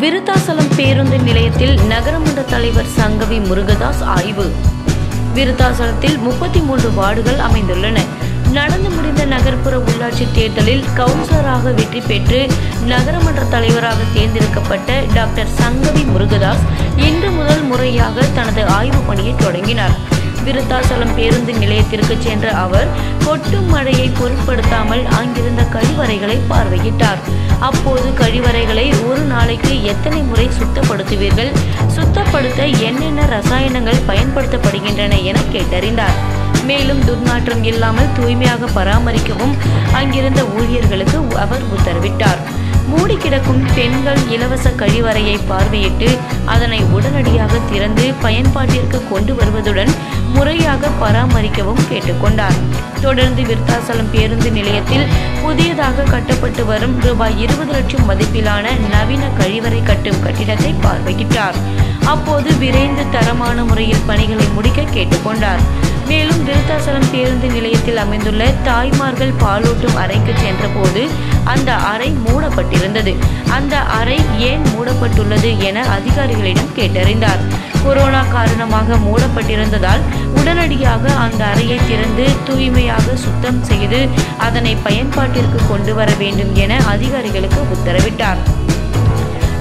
விருத்தாசலம் பேருந்து நிலையத்தில் நகரமன்ற தலைவர் சங்கவி முருகதாஸ் ஆய்வு. விருத்தாசலத்தில் முப்பத்தி மூன்று வார்டுகள் அமைந்துள்ளன. நடந்து முடிந்த நகர்ப்புற உள்ளாட்சி தேர்தலில் கவுன்சிலராக வெற்றி பெற்று நகரமன்ற தலைவராக தேர்ந்தெடுக்கப்பட்ட டாக்டர் சங்கவி முருகதாஸ் இன்று முதல் முறையாக தனது ஆய்வு பணியை தொடங்கினார். விருத்தாசலம் பேருந்து நிலையத்திற்கு சென்ற அவர் கொட்டும் மழையை பொருட்படுத்தாமல் அங்கிருந்த கழிவறைகளை பார்வையிட்டார். அப்போது கழிவறைகளை ஒரு நாளைக்கு எத்தனை முறை சுத்தப்படுத்துவீர்கள்? சுத்தப்படுத்த என்னென்ன ரசாயனங்கள் பயன்படுத்தப்படுகின்றன என கேட்டறிந்தார். மேலும் துர்நாற்றம் இல்லாமல் தூய்மையாக பராமரிக்கவும் அங்கிருந்த ஊழியர்களுக்கு அவர் உத்தரவிட்டார். மூடி கிடக்கும் பெண்கள் இலவச கழிவறையை பார்வையிட்டு அதனை திறந்து பயன்பாட்டிற்கு கொண்டு வருவதுடன் முறையாக பராமரிக்கவும் கேட்டுக்கொண்டார். தொடர்ந்து விருத்தாசலம் பேருந்து நிலையத்தில் புதியதாக கட்டப்பட்டு வரும் ரூபாய் இருபது லட்சம் மதிப்பிலான நவீன கழிவறை கட்டும் கட்டிடத்தை பார்வையிட்டார். அப்போது விரைந்து தரமான முறையில் பணிகளை முடிக்க கேட்டுக்கொண்டார். மேலும் விருத்தாசலம் பேருந்து நிலையத்தில் அமைந்துள்ள தாய்மார்கள் பாலூட்டும் அறைக்கு சென்றபோது அந்த அறை மூடப்பட்டிருந்தது. அந்த அறை ஏன் மூடப்பட்டுள்ளது என அதிகாரிகளிடம் கேட்டறிந்தார். கொரோனா காரணமாக மூடப்பட்டிருந்ததால் உடனடியாக அந்த அறையை திறந்து தூய்மையாக சுத்தம் செய்து அதனை பயன்பாட்டிற்கு கொண்டு வர வேண்டும் என அதிகாரிகளுக்கு உத்தரவிட்டார்.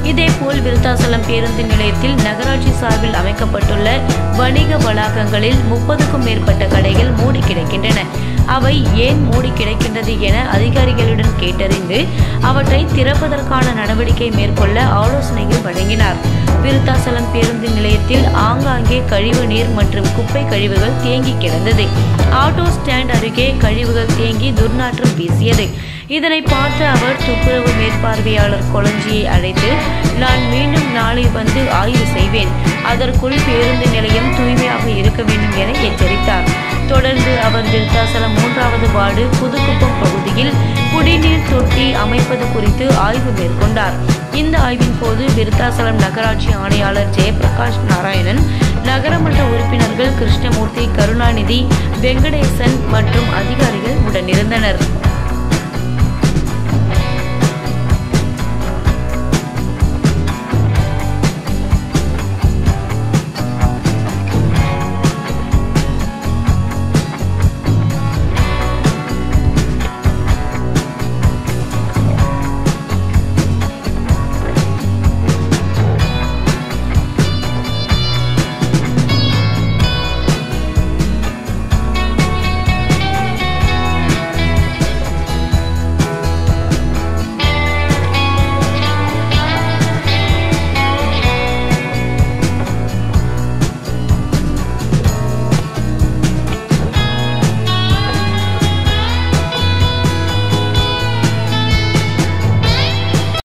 இதேபோல் விருத்தாசலம் பேருந்து நிலையத்தில் நகராட்சி சார்பில் அமைக்கப்பட்டுள்ள வணிக வளாகங்களில் முப்பதுக்கும் மேற்பட்ட கடைகள் மூடி கிடக்கின்றன. அவை ஏன் மூடி கிடைக்கின்றது என அதிகாரிகளுடன் கேட்டறிந்து அவற்றை திறப்பதற்கான நடவடிக்கை மேற்கொள்ள ஆலோசனைகள் வழங்கினார். விருத்தாசலம் பேருந்து நிலையத்தில் ஆங்காங்கே கழிவு நீர் மற்றும் குப்பை கழிவுகள் தேங்கி கிடந்தது. ஆட்டோ ஸ்டாண்ட் அருகே கழிவுகள் தேங்கி துர்நாற்றம் வீசியது. இதனை பார்த்த அவர் துப்புரவு மேற்பார்வையாளர் கொளஞ்சியை அழைத்து நான் மீண்டும் நாளை வந்து ஆய்வு செய்வேன். அதற்குள் பேருந்து நிலையம் தூய்மையாக இருக்க வேண்டும் என எச்சரித்தார். தொடர்ந்து அவர் விருத்தாசலம் மூன்றாவது வார்டு புதுக்குப்பம் பகுதியில் குடிநீர் தொட்டி அமைப்பது குறித்து ஆய்வு மேற்கொண்டார். இந்த ஆய்வின் போது விருத்தாசலம் நகராட்சி ஆணையாளர் ஜெயபிரகாஷ் நாராயணன் நகரமன்ற உறுப்பினர்கள் கிருஷ்ணமூர்த்தி கருணாநிதி வெங்கடேசன் மற்றும் அதிகாரிகள் உடனிருந்தனர்.